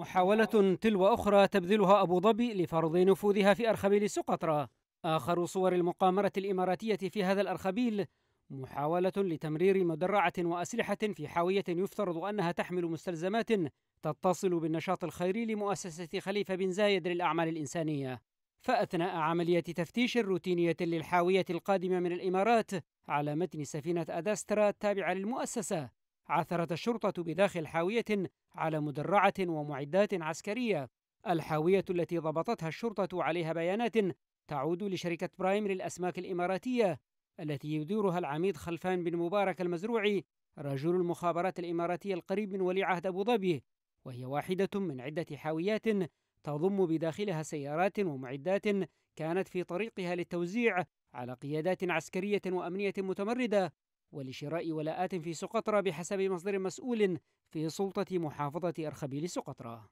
محاولة تلو أخرى تبذلها أبو ظبي لفرض نفوذها في أرخبيل سقطرى آخر صور المقامرة الإماراتية في هذا الأرخبيل محاولة لتمرير مدرعة وأسلحة في حاوية يفترض أنها تحمل مستلزمات تتصل بالنشاط الخيري لمؤسسة خليفة بن زايد للأعمال الإنسانية. فأثناء عملية تفتيش روتينية للحاوية القادمة من الإمارات على متن سفينة أداسترا التابعة للمؤسسة عثرت الشرطة بداخل حاوية على مدرعة ومعدات عسكرية. الحاوية التي ضبطتها الشرطة عليها بيانات تعود لشركة برايم للأسماك الإماراتية التي يديرها العميد خلفان بن مبارك المزروعي رجل المخابرات الإماراتية القريب من ولي عهد أبو ظبي وهي واحدة من عدة حاويات تضم بداخلها سيارات ومعدات كانت في طريقها للتوزيع على قيادات عسكرية وأمنية متمردة. ولشراء ولاءات في سقطرى بحسب مصدر مسؤول في سلطة محافظة أرخبيل سقطرى.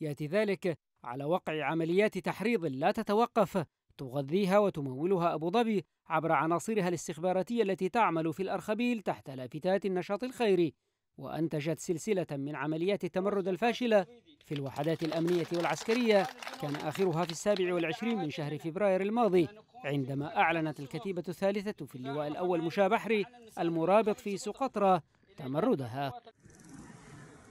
يأتي ذلك على وقع عمليات تحريض لا تتوقف تغذيها وتمولها أبو ظبي عبر عناصرها الاستخباراتية التي تعمل في الأرخبيل تحت لافتات النشاط الخيري وأنتجت سلسلة من عمليات التمرد الفاشلة في الوحدات الأمنية والعسكرية كان آخرها في السابع والعشرين من شهر فبراير الماضي عندما أعلنت الكتيبة الثالثة في اللواء الأول مشا بحري المرابط في سقطرى تمردها.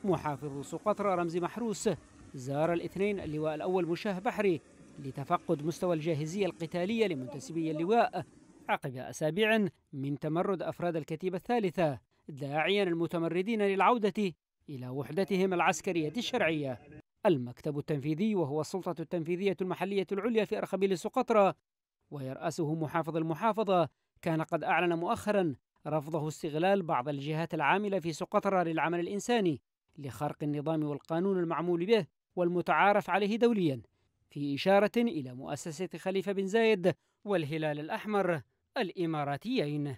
محافظ سقطرى رمزي محروس زار الاثنين اللواء الأول مشاه بحري لتفقد مستوى الجاهزية القتالية لمنتسبي اللواء عقب أسابيع من تمرد أفراد الكتيبة الثالثة داعيا المتمردين للعودة إلى وحدتهم العسكرية الشرعية. المكتب التنفيذي وهو السلطة التنفيذية المحلية العليا في أرخبيل سقطرى ويرأسه محافظ المحافظة. كان قد أعلن مؤخرا رفضه استغلال بعض الجهات العاملة في سقطرى للعمل الإنساني لخرق النظام والقانون المعمول به والمتعارف عليه دوليا في إشارة إلى مؤسسة خليفة بن زايد والهلال الأحمر الإماراتيين.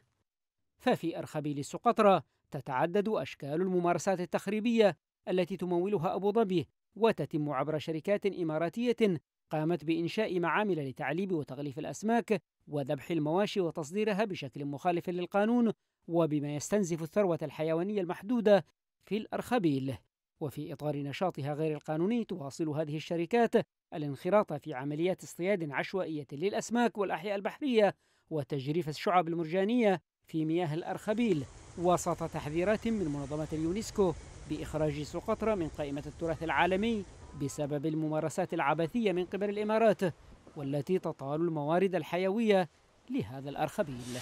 ففي أرخبيل سقطرى تتعدد أشكال الممارسات التخريبية التي تمولها أبو ظبي وتتم عبر شركات إماراتية قامت بإنشاء معامل لتعليب وتغليف الأسماك وذبح المواشي وتصديرها بشكل مخالف للقانون وبما يستنزف الثروة الحيوانية المحدودة في الأرخبيل. وفي إطار نشاطها غير القانوني تواصل هذه الشركات الانخراط في عمليات اصطياد عشوائية للأسماك والأحياء البحرية وتجريف الشعب المرجانية في مياه الأرخبيل وسط تحذيرات من منظمة اليونسكو بإخراج سقطرى من قائمة التراث العالمي بسبب الممارسات العبثية من قبل الإمارات والتي تطال الموارد الحيوية لهذا الأرخبيل.